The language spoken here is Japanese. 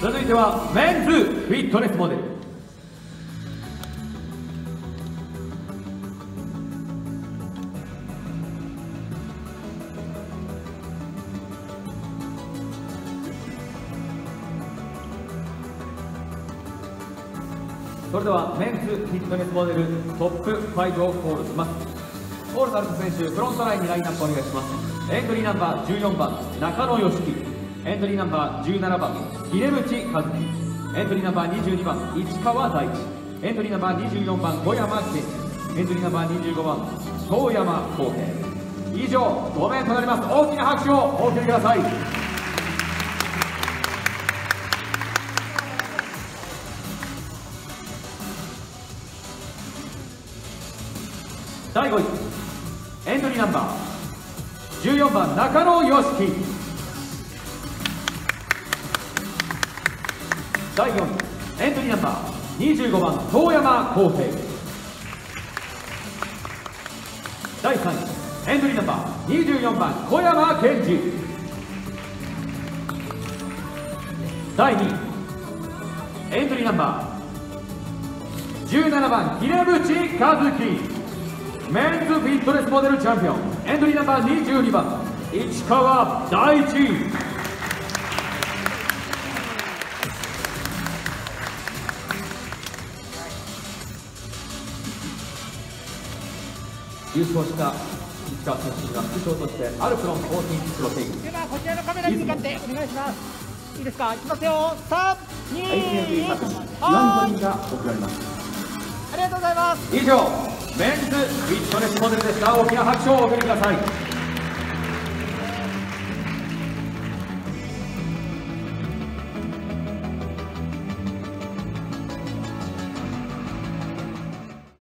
続いてはメンズフィットネスモデル。それではメンズフィットネスモデルトップ5をコールします。コールされた選手フロントラインにラインナップお願いします。エントリーナンバー14番中野良樹。エントリーナンバー17番秀渕和樹。エントリーナンバー22番市川大地。エントリーナンバー24番小山健。エントリーナンバー25番遠山康平。以上5名となります。大きな拍手をお送りください。第5位。エントリーナンバー14番中野良樹。第4位エントリーナンバー25番遠山康平第3位エントリーナンバー24番小山健二第2位エントリーナンバー17番秀渕和樹メンズフィットネスモデルチャンピオンエントリーナンバー22番市川大地優勝した市川選手が副賞としてアルプロンコーティングプロテインではこちらのカメラに向かってお願いします。いいですか？いきますよ。三二 ICMB 作詞一イワンドリンはいが贈られます。ありがとうございます。以上メンズフィットネスモデルでした大きな拍手をお送りください